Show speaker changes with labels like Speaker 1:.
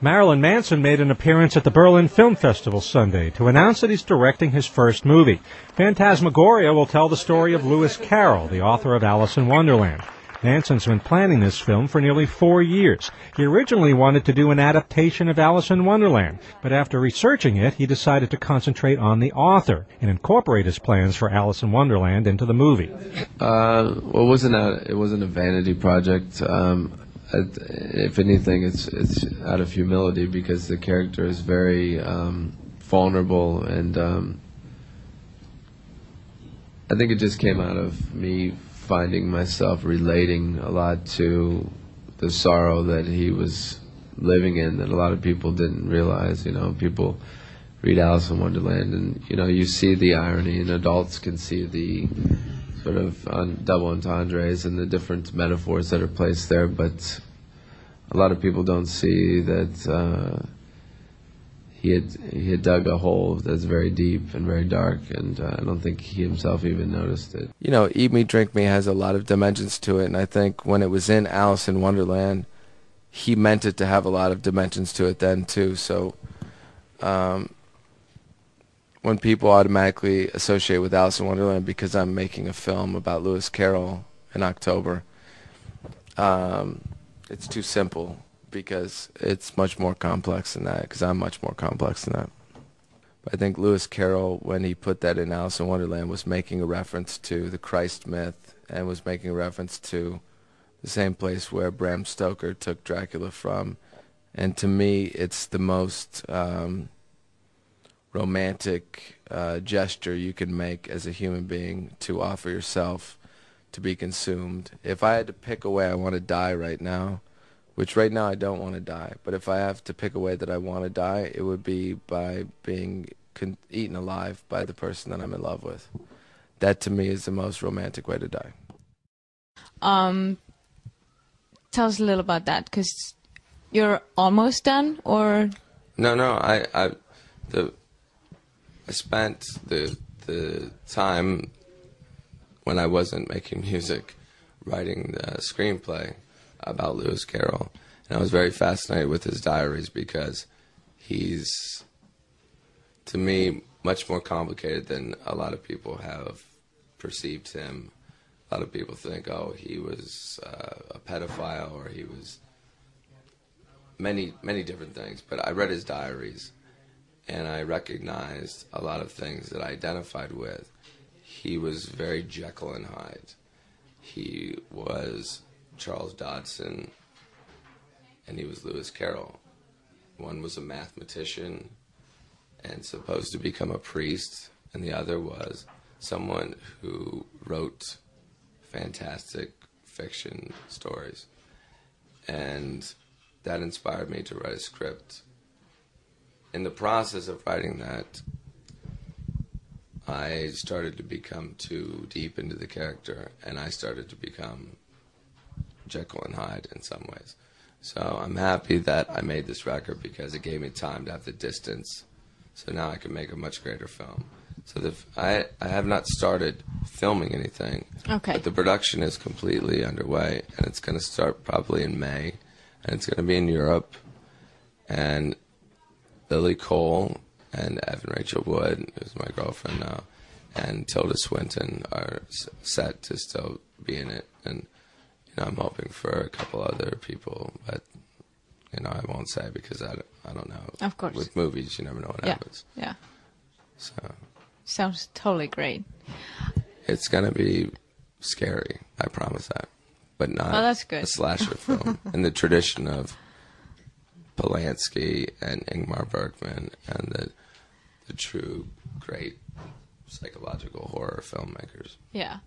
Speaker 1: Marilyn Manson made an appearance at the Berlin Film Festival Sunday to announce that he's directing his first movie. Phantasmagoria will tell the story of Lewis Carroll, the author of Alice in Wonderland. Manson's been planning this film for nearly four years. He originally wanted to do an adaptation of Alice in Wonderland, but after researching it, he decided to concentrate on the author and incorporate his plans for Alice in Wonderland into the movie.
Speaker 2: Uh, well, it wasn't a it wasn't a vanity project. Um, if anything, it's it's out of humility because the character is very um, vulnerable, and um, I think it just came out of me finding myself relating a lot to the sorrow that he was living in that a lot of people didn't realize. You know, people read Alice in Wonderland, and you know, you see the irony, and adults can see the sort of double entendres and the different metaphors that are placed there, but a lot of people don't see that. Uh, he had he had dug a hole that's very deep and very dark, and uh, I don't think he himself even noticed it.
Speaker 3: You know, Eat Me, Drink Me has a lot of dimensions to it, and I think when it was in Alice in Wonderland, he meant it to have a lot of dimensions to it then too. So, um, when people automatically associate with Alice in Wonderland because I'm making a film about Lewis Carroll in October, um, it's too simple because it's much more complex than that. Because I'm much more complex than that. But I think Lewis Carroll, when he put that in Alice in Wonderland, was making a reference to the Christ myth and was making a reference to the same place where Bram Stoker took Dracula from. And to me, it's the most um, romantic uh, gesture you can make as a human being to offer yourself to be consumed. If I had to pick a way I want to die right now, which right now I don't want to die. But if I have to pick a way that I want to die, it would be by being con- eaten alive by the person that I'm in love with. That to me is the most romantic way to die.
Speaker 4: Um, tell us a little about that, because you're almost done, or
Speaker 3: no, no. I, I, the, I spent the the time when I wasn't making music, writing the screenplay about Lewis Carroll, and I was very fascinated with his diaries because he's, to me, much more complicated than a lot of people have perceived him. A lot of people think, oh, he was uh, a pedophile or he was many, many different things. But I read his diaries and I recognized a lot of things that I identified with. He was very Jekyll and Hyde. He was Charles Dodgson, and he was Lewis Carroll. One was a mathematician and supposed to become a priest, and the other was someone who wrote fantastic fiction stories. And that inspired me to write a script. In the process of writing that, I started to become too deep into the character, and I started to become Jekyll and Hyde in some ways. So I'm happy that I made this record because it gave me time to have the distance. So now I can make a much greater film. So the, I I have not started filming anything.
Speaker 4: Okay.
Speaker 3: But the production is completely underway, and it's going to start probably in May, and it's going to be in Europe. And Lily Cole and Evan Rachel Wood, who's my girlfriend now, and Tilda Swinton are set to still be in it, and you know, I'm hoping for a couple other people, but you know, I won't say because I don't, I don't know.
Speaker 4: Of course.
Speaker 3: With movies, you never know what
Speaker 4: yeah.
Speaker 3: happens.
Speaker 4: Yeah.
Speaker 3: So.
Speaker 4: Sounds totally great.
Speaker 3: It's gonna be scary. I promise that, but not.
Speaker 4: Oh, that's good.
Speaker 3: A slasher film in the tradition of Polanski and Ingmar Bergman and the the true great psychological horror filmmakers.
Speaker 4: Yeah.